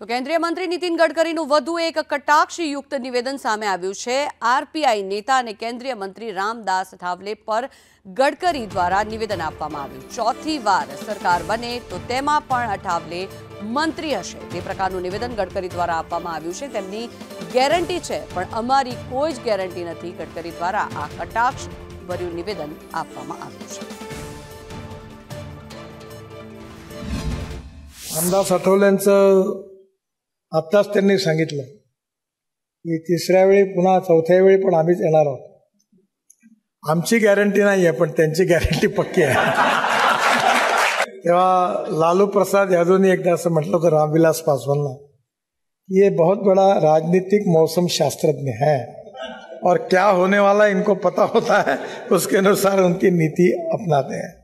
તો કેન્દ્રીય મંત્રી નીતિન ગડકરીનો વધુ એક કટાક્ષયુક્ત નિવેદન સામે આવ્યું છે આરપીઆઈ નેતા અને કેન્દ્રીય મંત્રી રામદાસ અઠાવલે પર ગડકરી દ્વારા નિવેદન આપવામાં આવ્યું ચોથી વાર સરકાર બને તો તેમાં પણ અઠાવલે મંત્રી હશે તે પ્રકારનું નિવેદન ગડકરી દ્વારા આપવામાં આવ્યું છે તેમની ગેરંટી છે પણ અમારી કોઈ ગેરંટી નથી ગડકરી દ્વારા આ કટાક્ષ ભર્યું નિવેદન આપવામાં આવ્યું છે રામદાસ ઠાવલેंचं आत्ताच त्यांनी सांगितलं की तिसऱ्या वेळी पुन्हा चौथ्या वेळी पण आम्हीच येणार आहोत आमची गॅरंटी नाही आहे पण त्यांची गॅरंटी पक्की आहे तेव्हा लालू प्रसाद यादवनी एकदा असं म्हटलं होतं रामविलास पासवानला ये बहुत बड़ा राजनीतिक मौसम शास्त्रज्ञ है और क्या होने वाला इनको पता होता है उसके अनुसार उनकी नीति अपनाते हैं